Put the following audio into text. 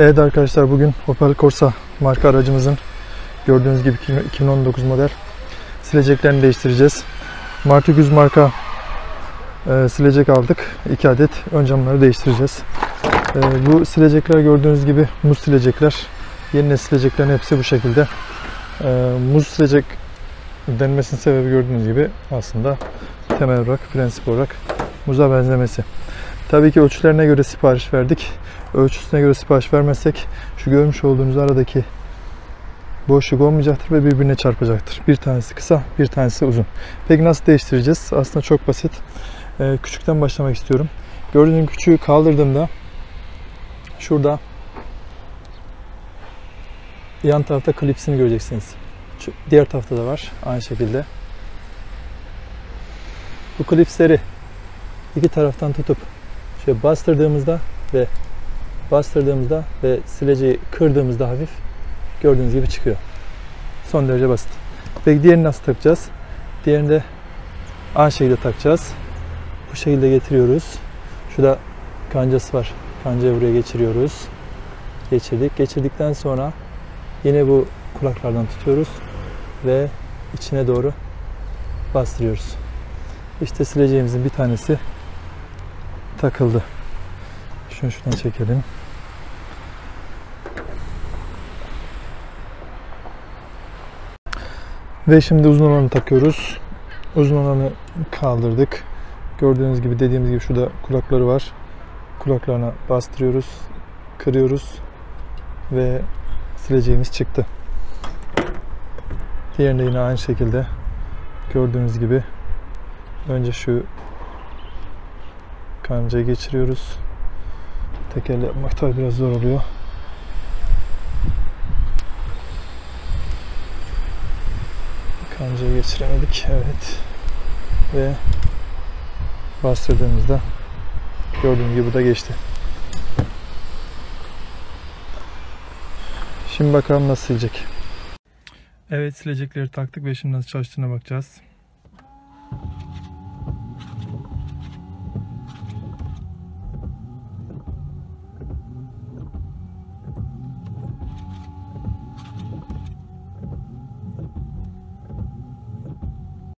Evet arkadaşlar bugün Opel Corsa marka aracımızın gördüğünüz gibi 2019 model sileceklerini değiştireceğiz. Martı 100 marka e, silecek aldık. 2 adet. Ön camları değiştireceğiz. E, bu silecekler gördüğünüz gibi muz silecekler. Yeni nesil sileceklerin hepsi bu şekilde. E, muz silecek denmesinin sebebi gördüğünüz gibi aslında temel olarak, prensip olarak muza benzemesi. Tabii ki ölçülerine göre sipariş verdik. Ölçüsüne göre sipariş vermezsek şu görmüş olduğunuz aradaki boşluk olmayacaktır ve birbirine çarpacaktır. Bir tanesi kısa, bir tanesi uzun. Peki nasıl değiştireceğiz? Aslında çok basit. Ee, küçükten başlamak istiyorum. Gördüğünüz küçüğü kaldırdığımda şurada yan tarafta klipsini göreceksiniz. Diğer tarafta da var aynı şekilde. Bu klipsleri iki taraftan tutup şöyle bastırdığımızda ve bastırdığımızda ve sileceği kırdığımızda hafif gördüğünüz gibi çıkıyor. Son derece basit. Peki diğerini nasıl takacağız? Diğerini de aynı şekilde takacağız. Bu şekilde getiriyoruz. Şurada kancası var. Kancayı buraya geçiriyoruz. Geçirdik. Geçirdikten sonra yine bu kulaklardan tutuyoruz ve içine doğru bastırıyoruz. İşte sileceğimizin bir tanesi takıldı. Şunu şuradan çekelim. Ve şimdi uzun olanı takıyoruz. Uzun olanı kaldırdık. Gördüğünüz gibi dediğimiz gibi şurada kulakları var. Kulaklarına bastırıyoruz. Kırıyoruz. Ve sileceğimiz çıktı. Diğerinde yine aynı şekilde gördüğünüz gibi önce şu kancayı geçiriyoruz. Tekerle yapmak tabi biraz zor oluyor. Kancayı geçiremedik. Evet. Ve bastırdığımızda gördüğünüz gibi bu da geçti. Şimdi bakalım nasıl silecek. Evet silecekleri taktık ve şimdi nasıl çalıştığına bakacağız.